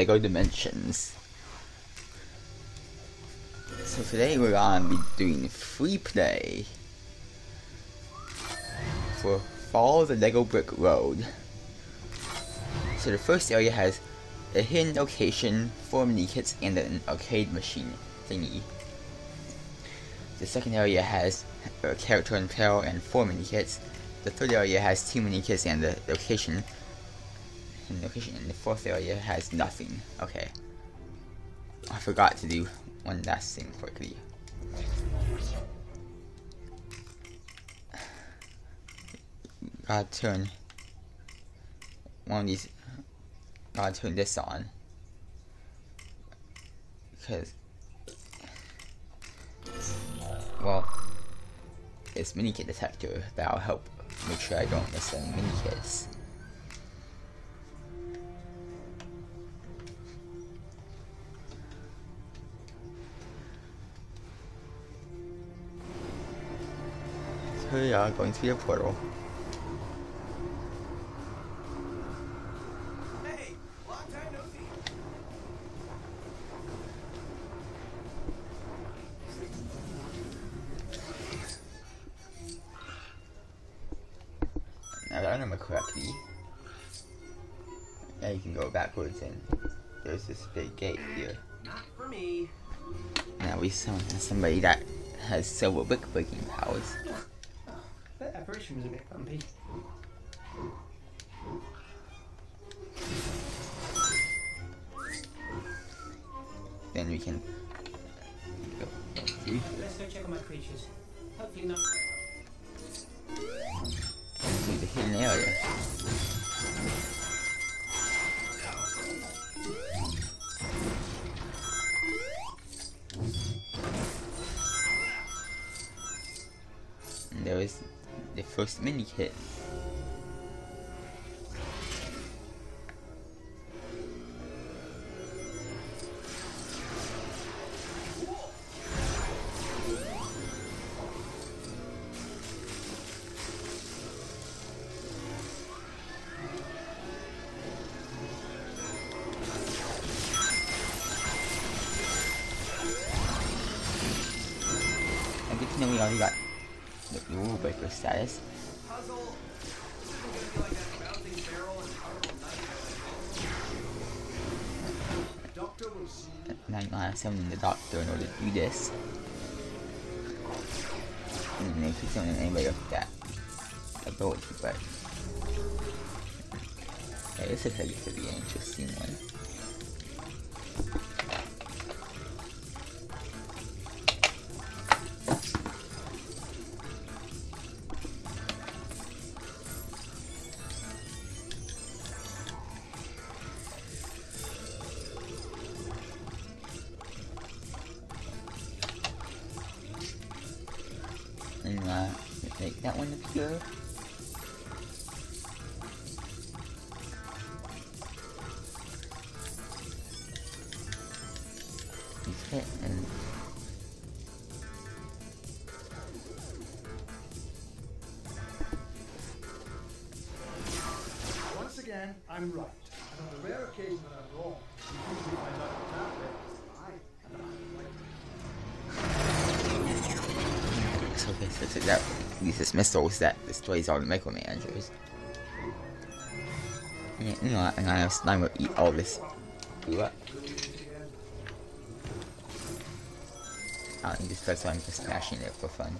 LEGO Dimensions. So today we're gonna be doing free play for Follow the Lego Brick Road. So the first area has a hidden location, four mini kits, and an arcade machine thingy. The second area has a character and peril and four mini kits. The third area has two mini kits and the location. Location. The fourth area has nothing. Okay. I forgot to do one last thing quickly. Gotta turn one of these. Gotta turn this on. Because well, it's mini kit detector that'll help make sure I don't miss any minikits. So yeah, going through the portal. Hey, long time no see. Now if I remember correctly, now you can go backwards and there's this big gate here. Not for me. Now we summon somebody that has silver brick breaking powers. That apparition was a bit bumpy. Then we can go Let's go check on my creatures. Hopefully not. into the hidden area. And there is the first mini kit. Know we already got breaker status. Like you. Now I'm gonna summon the doctor in order to do this. Then keep summoning anybody with that ability, but yeah, this to be an interesting one. And Once again, I'm right. And on the rare occasion that I'm wrong, you usually find out that way. I so okay, so, so that these missiles that destroys all the micromanagers. Yeah, you know, and I slime will eat all this up. This that's why I'm just smashing it for fun.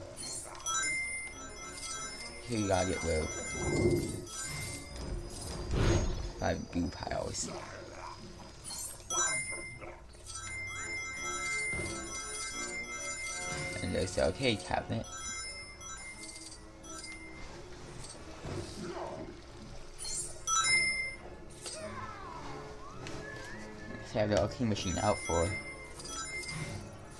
Here you gotta get rid five goo piles. And there's the arcade cabinet. I have the arcade machine out for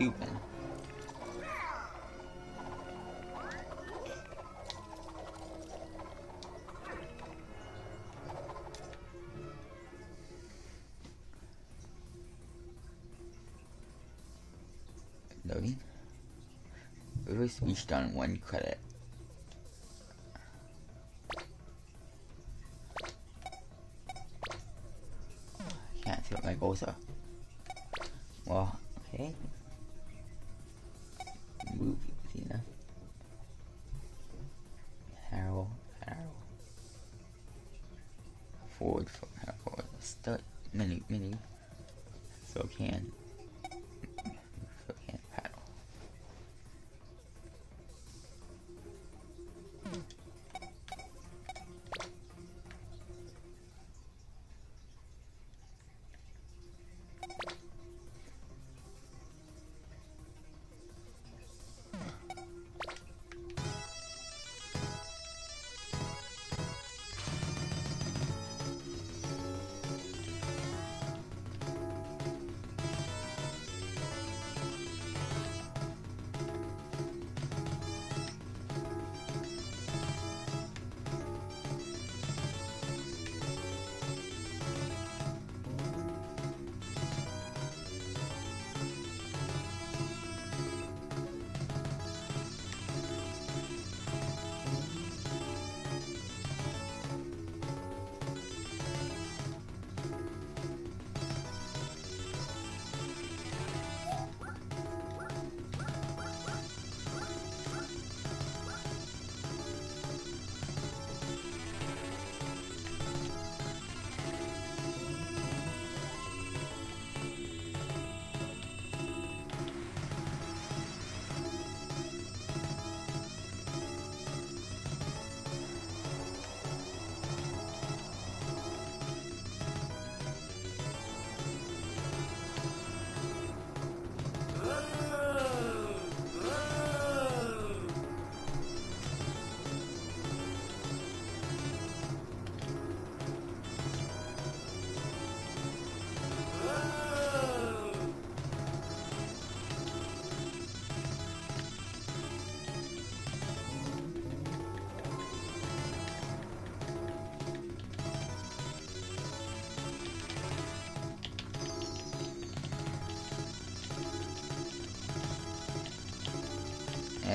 Cupid. Loading. Release each on one credit. Can't see what my goals are.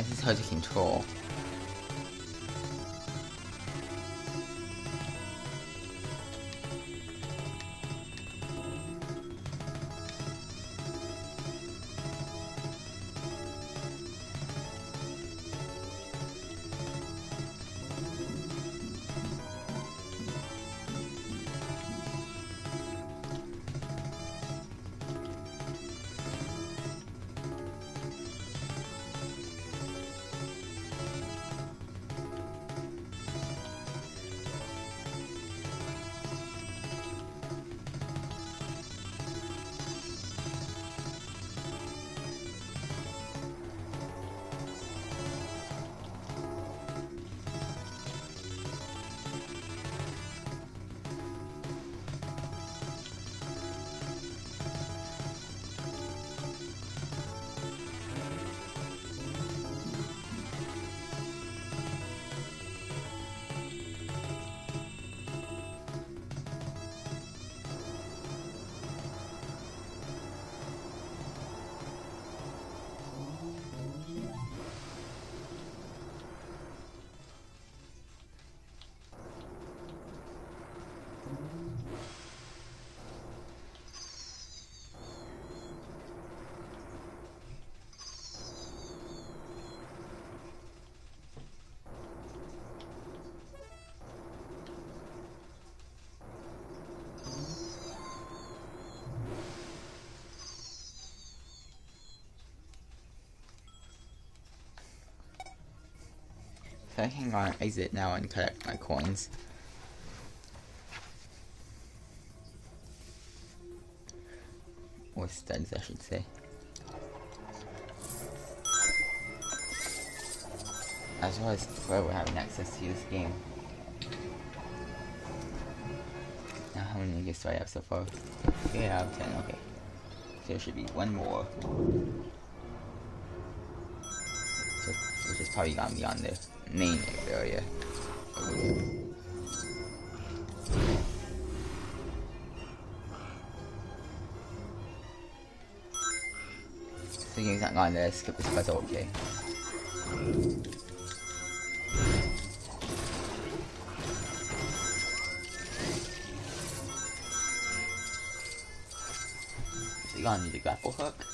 this is hard to control. I hang on, exit now and collect my coins. Or studs, I should say. As well as forever having access to this game. Now, how many gifts do I have so far? 8 out of 10, okay. so There should be one more. So, which is probably gonna be on there main area. So game's not gonna let skip this puzzle, okay. So you're gonna need a grapple hook.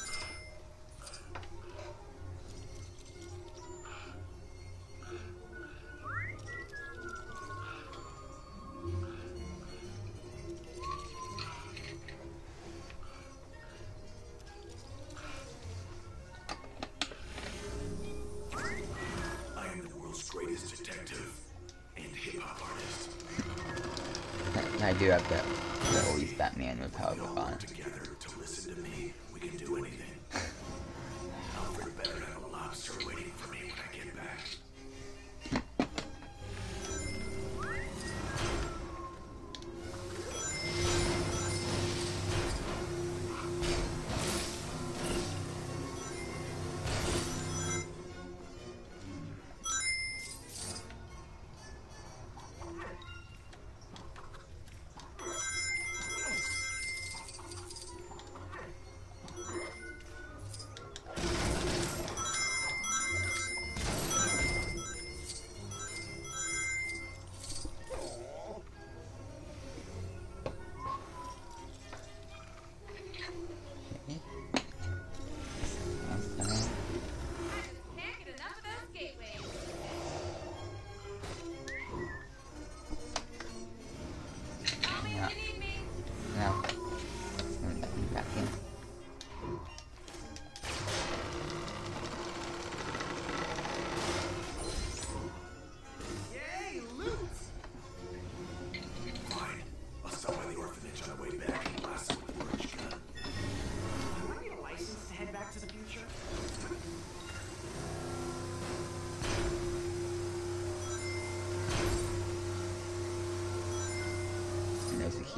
Do have the, the always Batman with power whip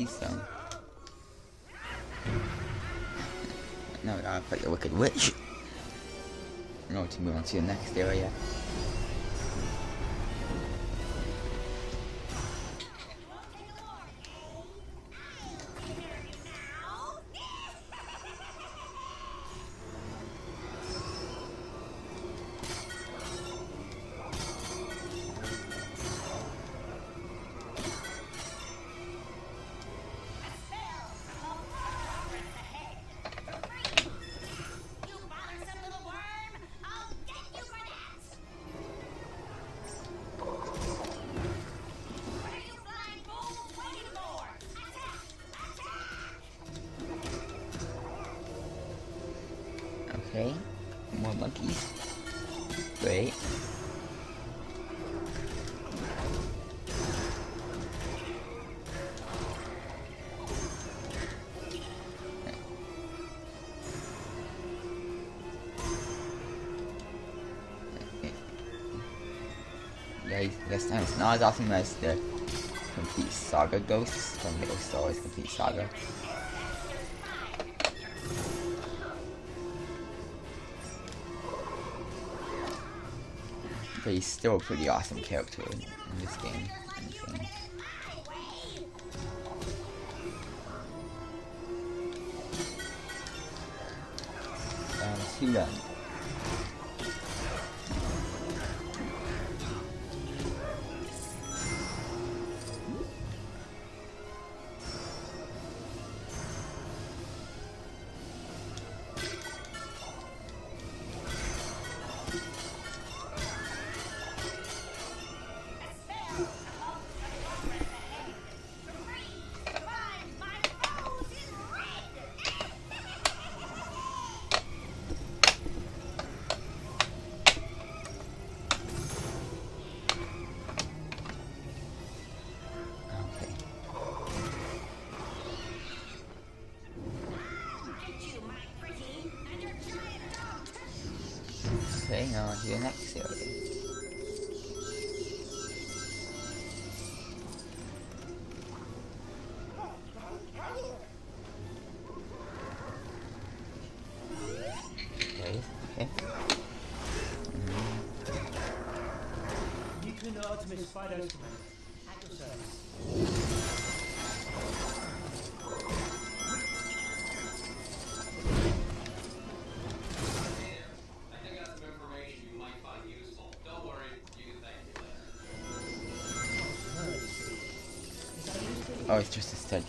keystone. No, I fight the Wicked Witch. Order to move on to the next area. Great. This time it's not as awesome as the complete saga ghosts from Ghost Stories Complete Saga. But he's still a pretty awesome character in, in this game. In this game. Now on to the next area. Okay, okay. Nuclear Artemis Fidos Command. At Oh, it's just a stud.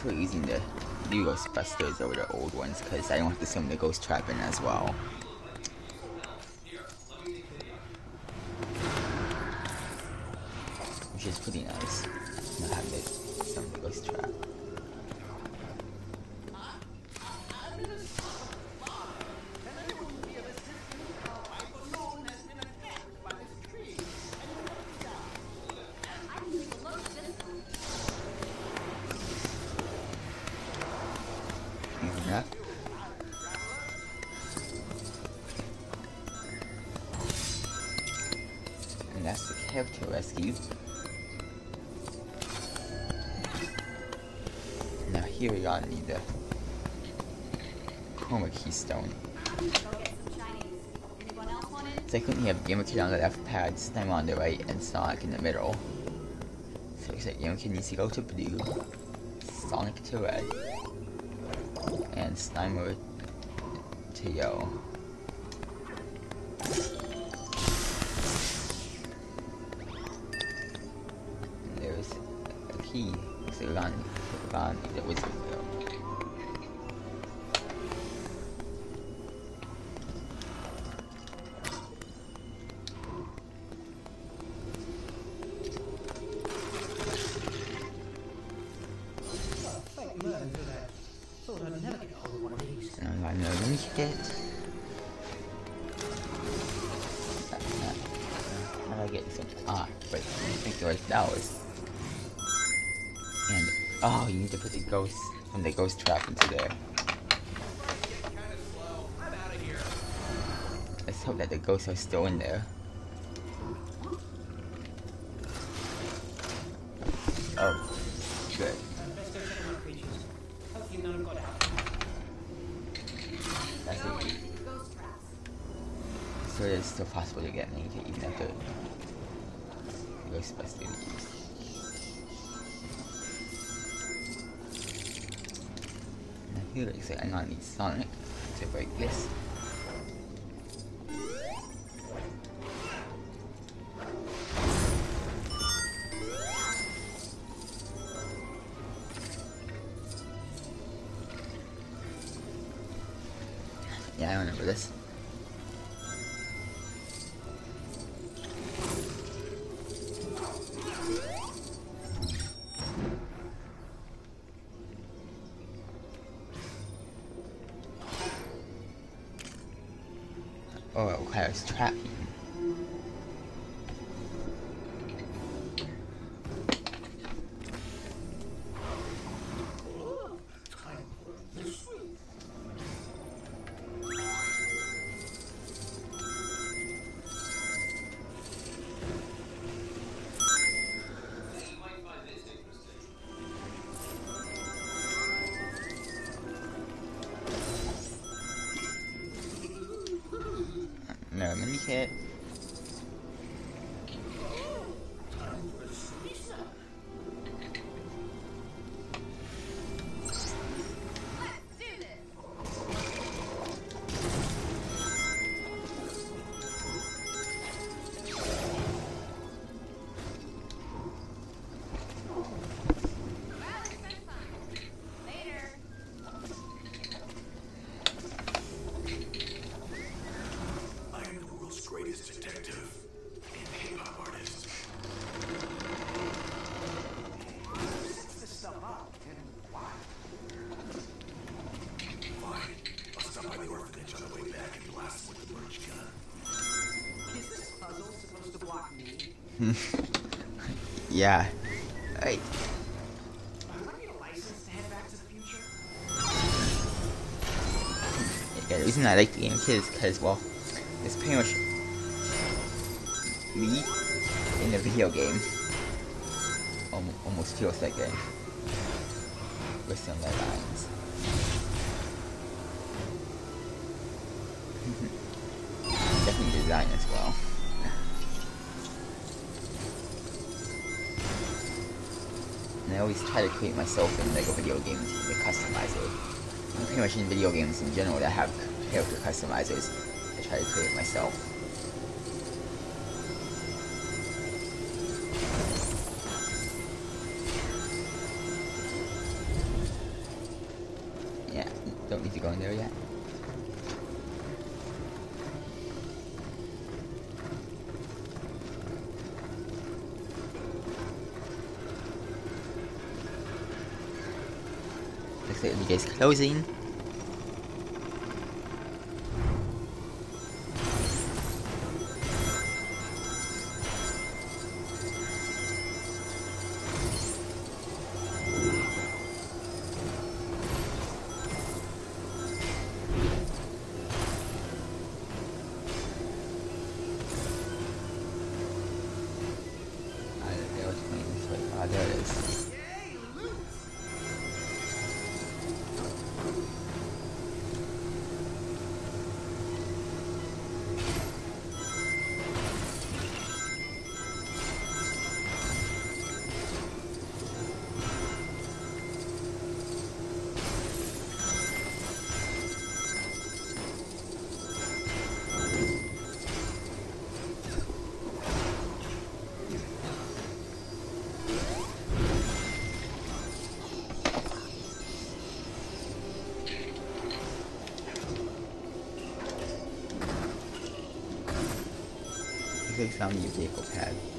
Prefer using the new Ghostbusters over the old ones because I don't have to summon the Ghost Trap in as well. Enough. And that's the character rescue. Now here we are need the Chroma Keystone. It? So I couldn't have Gamer on the left pad, Sniper on the right, and Sonic in the middle. So Gamer Kid needs to go to blue, Sonic to red, Sniper to yellow. And there's a key, so Ron, Ron, the wizard will. Thank get some? Ah, wait, I think there are flowers. And oh, you need to put the ghost from the ghost trap into there. Let's hope that the ghosts are still in there. Like I'm gonna need Sonic to break this. It requires tracking. the future? Yeah, the reason I like the game is because, well, it's pretty much me in a video game. Almost, feels like it. With some lines. Always try to create myself in Lego video games with customizer. And pretty much in video games in general that have character customizers, I try to create myself. Yeah, don't need to go in there yet. The gate's closing. Looks like found the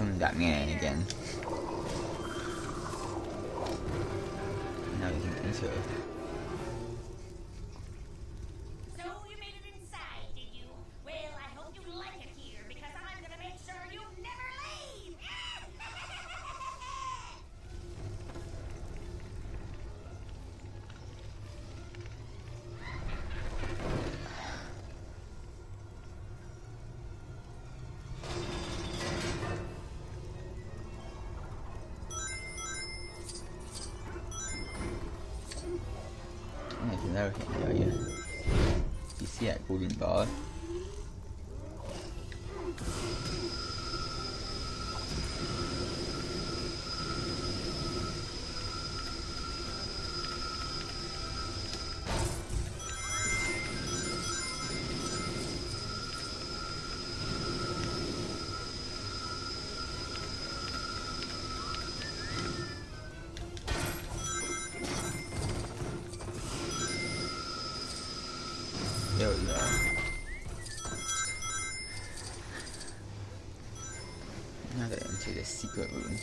or you can summon that You see Now to enter the secret room.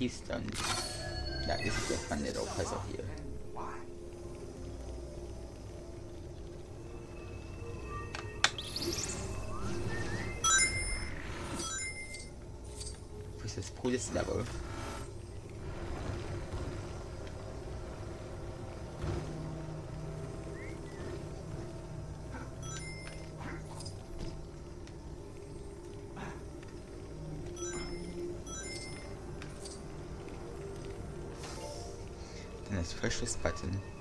Keystone. This is a fun little puzzle here. Let's pull this lever. Then let's push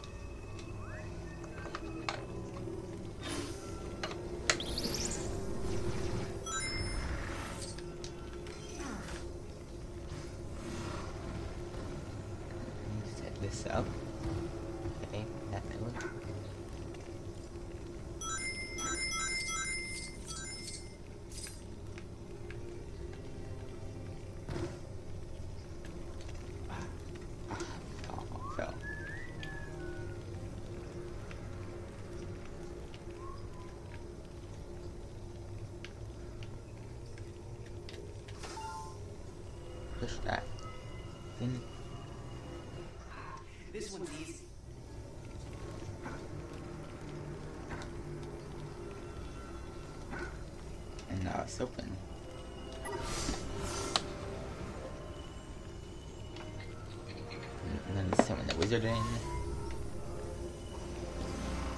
And summon the wizard in.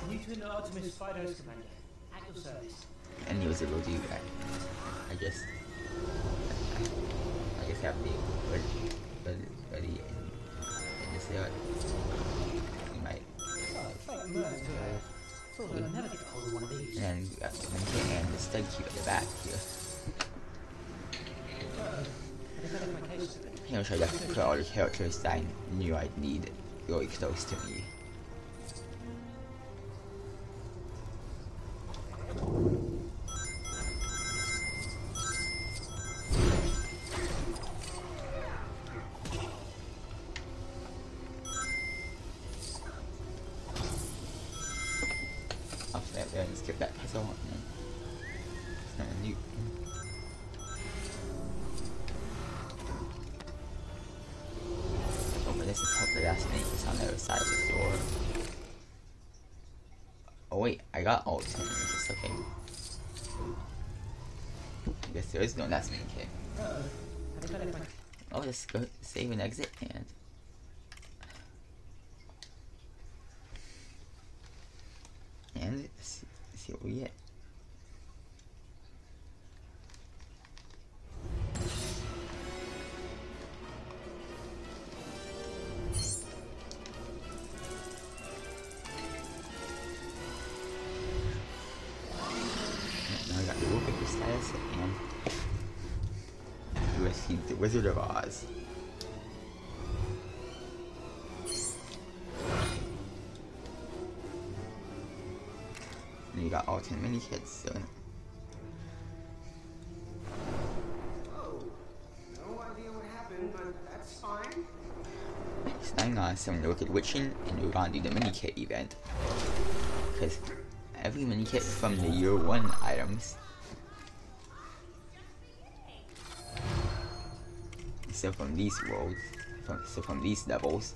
Newton Artemis Fidos Commander. At your service. And the wizard will do that. I guess. I guess have to be ready, ready, ready and, and just do it. You might. Fake murder. Thought I'd never get hold of one of. And uh, then and the stud cube at the back here. I developed Here, I'll show all the characters that I knew I'd need really close to me. Wait, I got all ten minutes, okay. I guess there is no last minute my Oh, let's go save and exit and and see what we get. 99 summon the Wicked Witching and we're gonna do the mini kit event. Because every mini kit from the year one items. So from these worlds, from, so from these levels,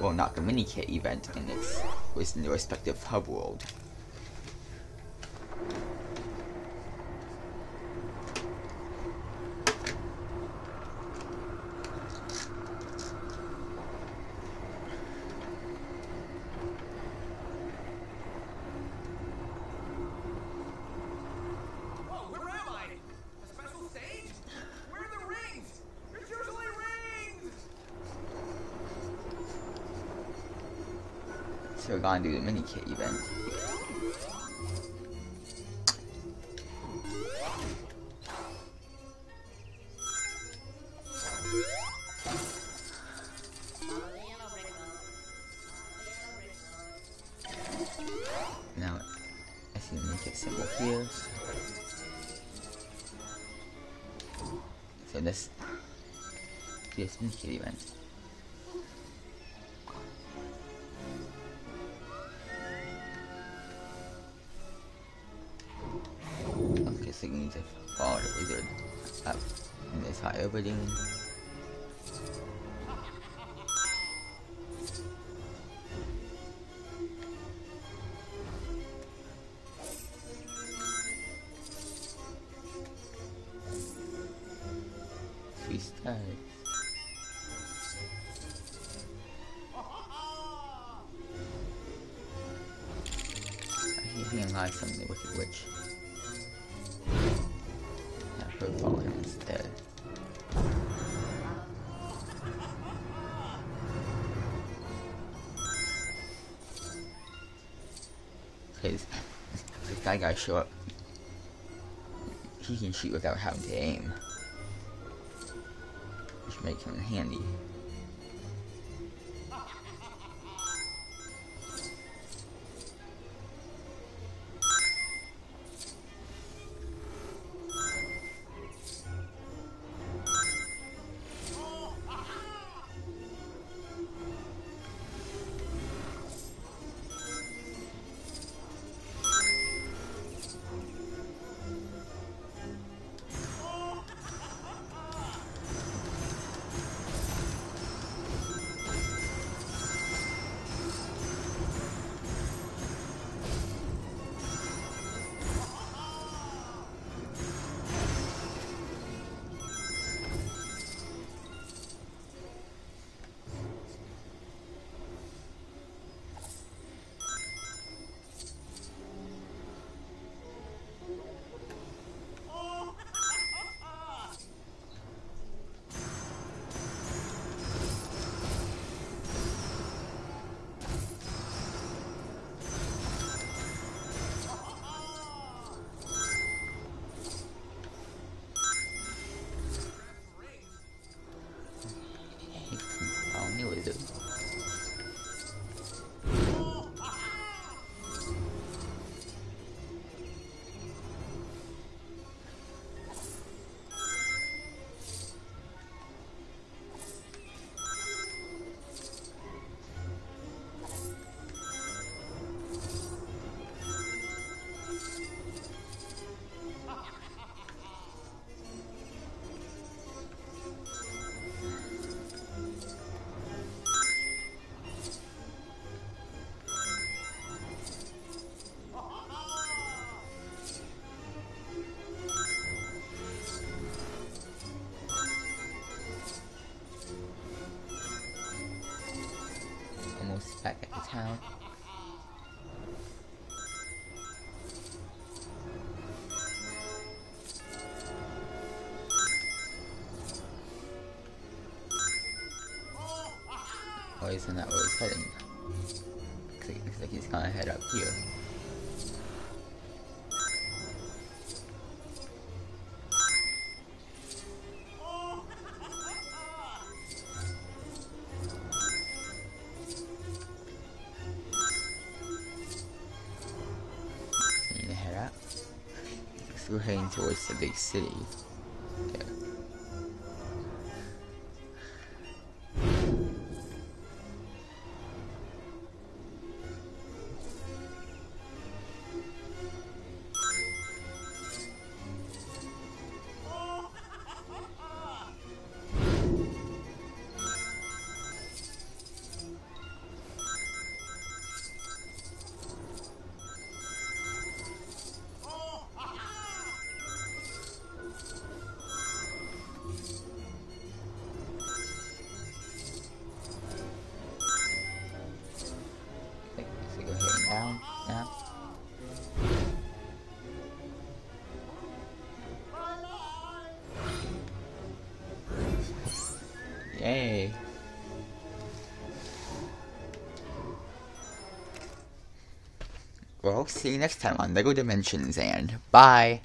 well, not the mini kit event in its in the respective hub world. Whoa, where am I? A special stage? Where are the rings? There's usually rings! So we're gonna do the mini Follow the wizard up in this high building. Guy show up, he can shoot without having to aim. Which makes him handy. He's not where he's heading. Looks like, looks like he's gonna head up here. We're heading towards the big city. There. See you next time on LEGO Dimensions, and bye!